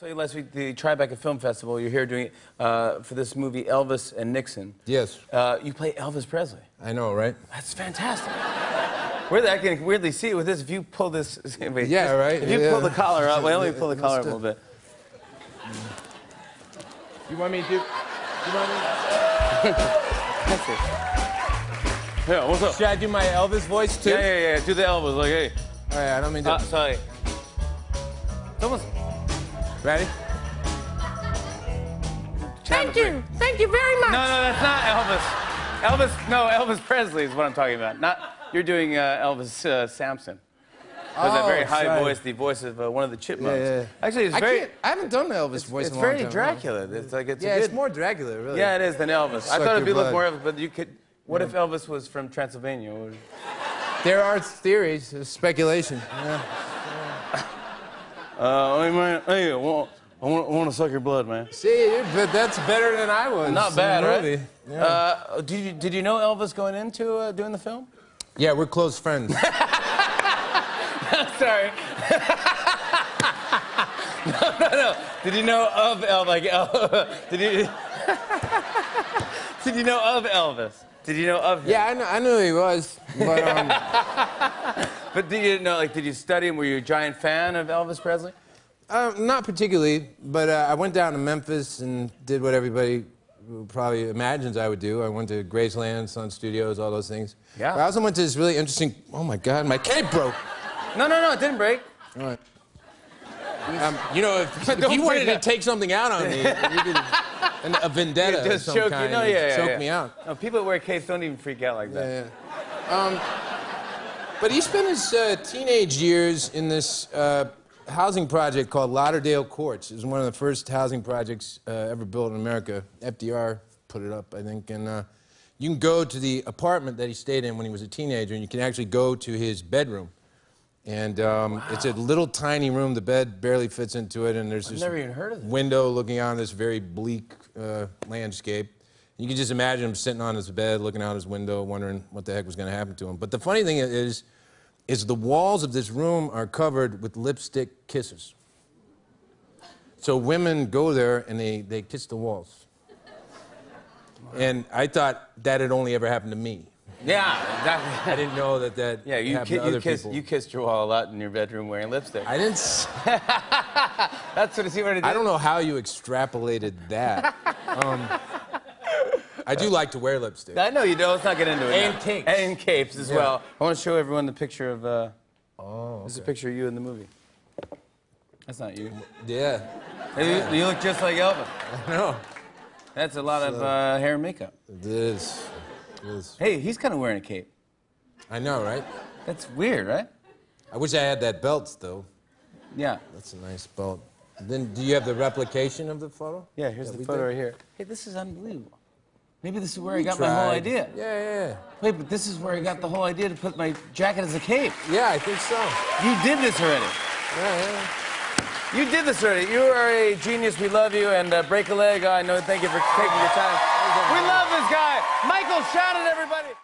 saw you last week, the Tribeca Film Festival. You're here doing uh, for this movie Elvis and Nixon. Yes. Uh, you play Elvis Presley. I know, right? That's fantastic. We're I can weirdly see it with this. If you pull this, wait, Yeah, just- right, If you yeah. pull the collar up, well, let me pull the collar up a little bit. You want me to? You want me? That's it. Yeah, what's up? Should I do my Elvis voice too? Yeah, yeah, yeah. Do the Elvis, like, hey. All right, I don't mean to. Uh, sorry. Someone's. Ready? Thank you. Thank you very much. No, no, that's not Elvis. Elvis, no, Elvis Presley is what I'm talking about. Not you're doing uh, Elvis uh, Sampson. With that Oh, very high sorry. voice, the voice of uh, one of the chipmunks. Yeah, yeah. Actually, it's I very. I haven't done the Elvis voice it's in a long very time. Dracula. It's like it's Yeah, a good. it's more Dracula, really. Yeah, it is than Elvis. I thought it'd be your a little more blood. Elvis, but you could. What if Elvis was from Transylvania? There are theories, there's speculation. Yeah. Uh, hey man, hey, I want, I want, I want to suck your blood, man. See, but that's better than I was. Not bad, the right? Yeah. Uh, did you did you know Elvis going into uh, doing the film? yeah, we're close friends. Sorry. no, no, no. Did you know of Elvis? like El- did you Did you know of Elvis? Did you know of him? yeah, I, kn- I knew he was, but um, But did you know like did you study him? Were you a giant fan of Elvis Presley? uh, not particularly. But uh, I went down to Memphis and did what everybody probably imagines I would do. I went to Graceland, Sun Studios, all those things. Yeah. But I also went to this really interesting. Oh my God, my cape broke. No, no, no, it didn't break. All right. Um, you know, if, if you wanted to take something out on me, you could, an, a vendetta Just of some choke kind, you. Yeah, yeah, choke yeah. me out. No, people that wear capes don't even freak out like that. Yeah, yeah. Um, but he spent his uh, teenage years in this uh, housing project called Lauderdale Courts. It was one of the first housing projects uh, ever built in America. FDR put it up, I think. And uh, you can go to the apartment that he stayed in when he was a teenager, and you can actually go to his bedroom. And um, it's a little tiny room. The bed barely fits into it, and there's this never even heard of this. window looking on this very bleak uh, landscape. You can just imagine him sitting on his bed, looking out his window, wondering what the heck was going to happen to him. But the funny thing is, is the walls of this room are covered with lipstick kisses. So women go there and they, they kiss the walls. And I thought that had only ever happened to me. Yeah, exactly. I didn't know that that Yeah, you, ki- to you, people. you kissed your wall a lot in your bedroom wearing lipstick. I didn't. s- That's what I see what I did. I don't know how you extrapolated that. Um, I do like to wear lipstick. I know you don't. Let's not get into it. And now. capes. And capes as Yeah. well. I want to show everyone the picture of. Uh, Oh, This is a picture of you in the movie. That's not you. yeah. Hey, You, you look just like Elvis. No. That's a lot of uh, hair and makeup. It is. It is. Hey, he's kind of wearing a cape. I know, right? That's weird, right? I wish I had that belt still. Yeah. That's a nice belt. Then, do you have the replication of the photo? Yeah, here's that the photo did? right here. Hey, this is unbelievable. Maybe this is where I got Tried. my whole idea. Yeah, yeah, Wait, but this is where I got the whole idea to put my jacket as a cape. yeah. Yeah, I think so. You did this already. Yeah, yeah. You did this already. You are a genius. We love you. And uh, break a leg. I know. Thank you for taking your time. We love this guy. Michael, Shannon everybody.